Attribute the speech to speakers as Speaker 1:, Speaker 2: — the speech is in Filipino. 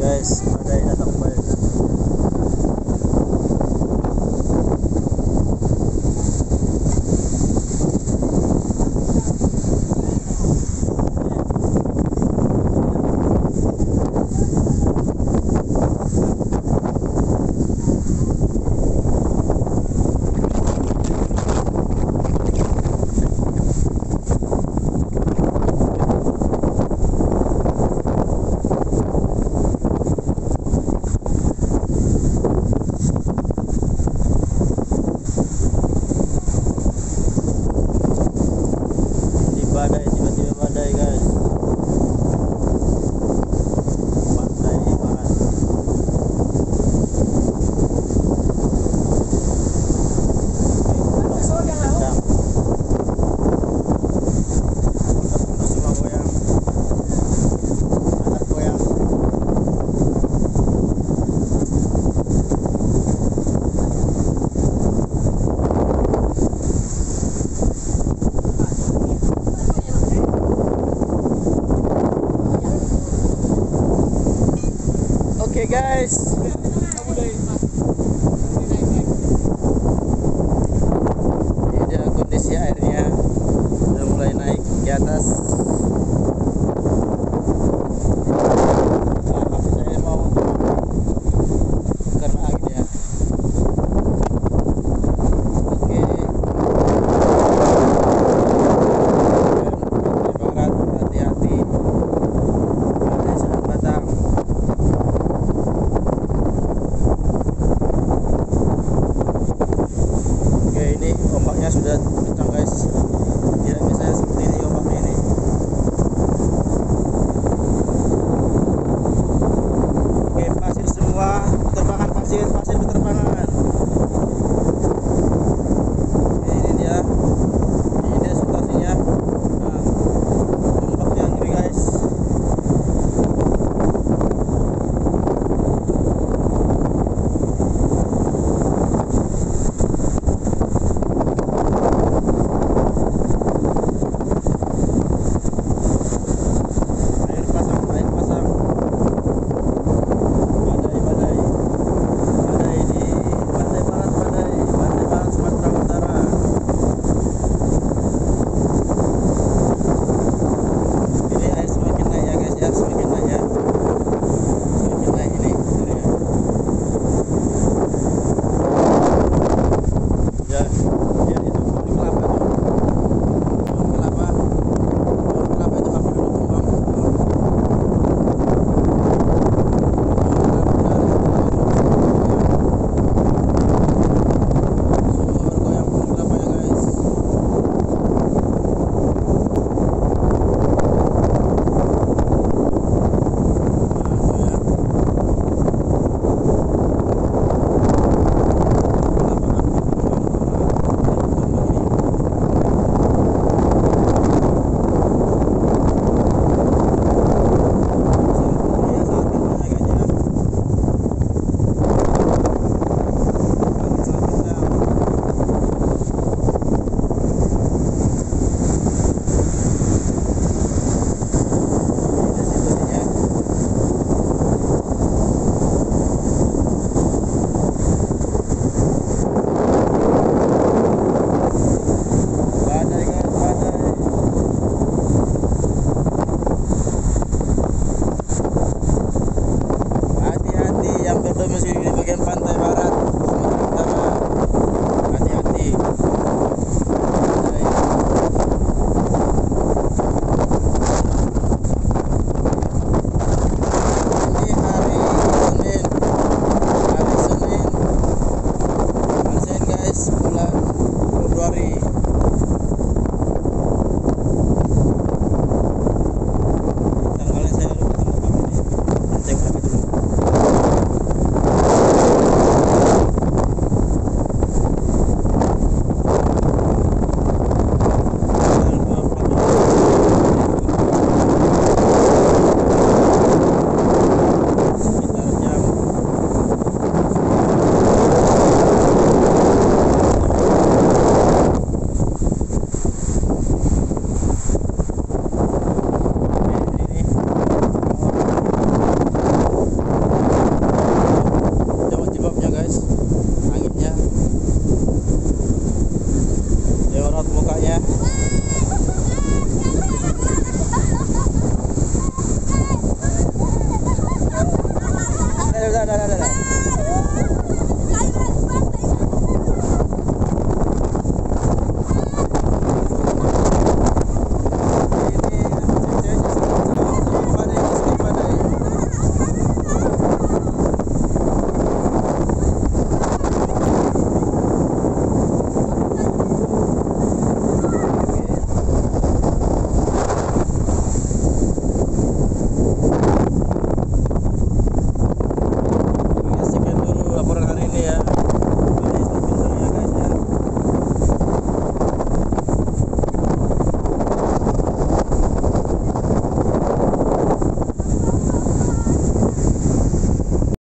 Speaker 1: guys, magay na takbal. guys.